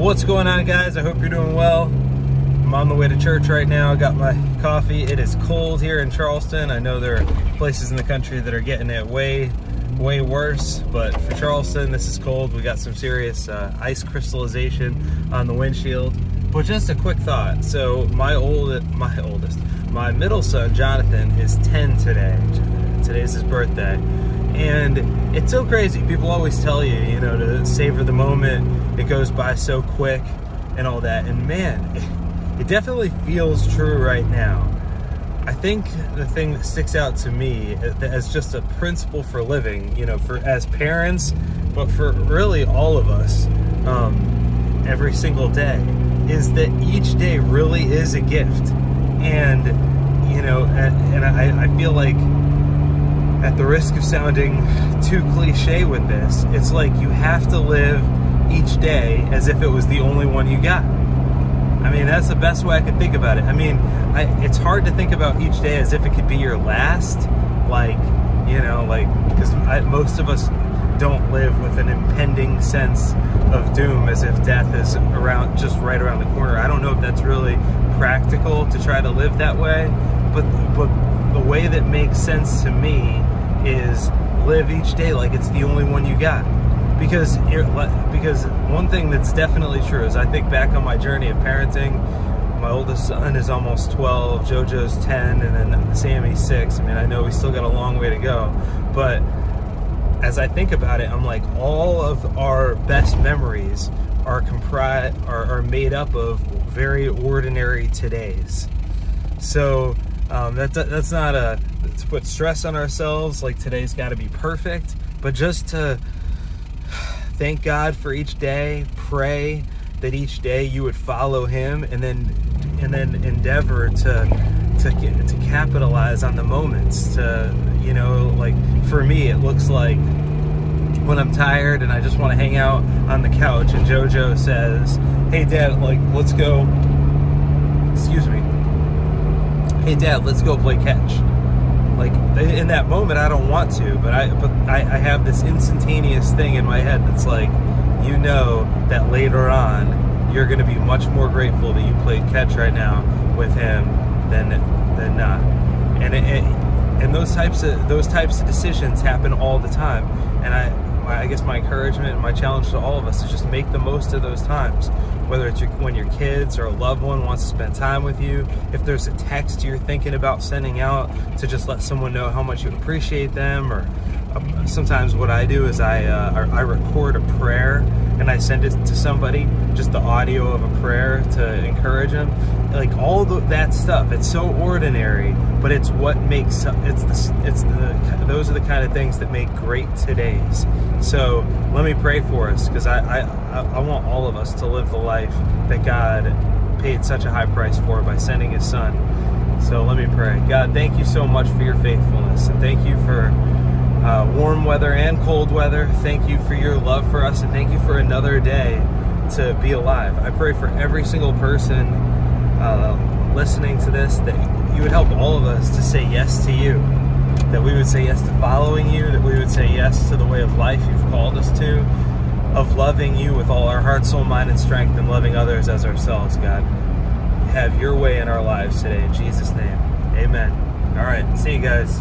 What's going on, guys? I hope you're doing well. I'm on the way to church right now. I got my coffee. It is cold here in Charleston. I know there are places in the country that are getting it way, way worse, but for Charleston, this is cold. We got some serious uh, ice crystallization on the windshield. But just a quick thought. So my old, my oldest, my middle son Jonathan is 10 today. Today's his birthday, and it's so crazy. People always tell you, you know, to savor the moment. It goes by so quick, and all that. And man, it definitely feels true right now. I think the thing that sticks out to me as just a principle for living, you know, for as parents, but for really all of us, um, every single day, is that each day really is a gift. And, you know, and, and I, I feel like at the risk of sounding too cliche with this, it's like you have to live each day as if it was the only one you got. I mean, that's the best way I can think about it. I mean, I, it's hard to think about each day as if it could be your last. Like, you know, like, because most of us don't live with an impending sense of doom as if death is around, just right around the corner. I don't know if that's really practical to try to live that way, but, but the way that makes sense to me is live each day like it's the only one you got because because one thing that's definitely true is I think back on my journey of parenting. My oldest son is almost 12, JoJo's 10, and then Sammy's 6. I mean, I know we still got a long way to go, but as I think about it, I'm like, all of our best memories are comprised are, are made up of very ordinary todays. So um, that's that's not a to put stress on ourselves. Like today's got to be perfect, but just to thank God for each day, pray that each day you would follow him and then and then endeavor to to to capitalize on the moments to you know like for me it looks like when I'm tired and I just want to hang out on the couch and Jojo says, "Hey dad, like let's go excuse me. Hey dad, let's go play catch." like in that moment I don't want to, but I but I, I have this instantaneous thing in my head that's like, you know that later on you're going to be much more grateful that you played catch right now with him than than not, and it, it, and those types of those types of decisions happen all the time, and I I guess my encouragement and my challenge to all of us is just make the most of those times. Whether it's your, when your kids or a loved one wants to spend time with you, if there's a text you're thinking about sending out to just let someone know how much you appreciate them, or sometimes what I do is I uh, I record a prayer and I send it to somebody, just the audio of a prayer to encourage them. Like all the, that stuff, it's so ordinary, but it's what makes it's the it's the those are the kind of things that make great today's. So let me pray for us because I, I I want all of us to live the life that God paid such a high price for by sending His Son. So let me pray. God, thank you so much for your faithfulness, and thank you for uh, warm weather and cold weather. Thank you for your love for us, and thank you for another day to be alive. I pray for every single person uh, listening to this that you would help all of us to say yes to you, that we would say yes to following you, that we would say yes to the way of life you've called us to, of loving you with all our heart, soul, mind, and strength, and loving others as ourselves, God. Have your way in our lives today. In Jesus' name, amen. All right, see you guys.